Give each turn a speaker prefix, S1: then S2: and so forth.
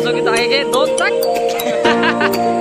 S1: 녀석이 나에게 넣었다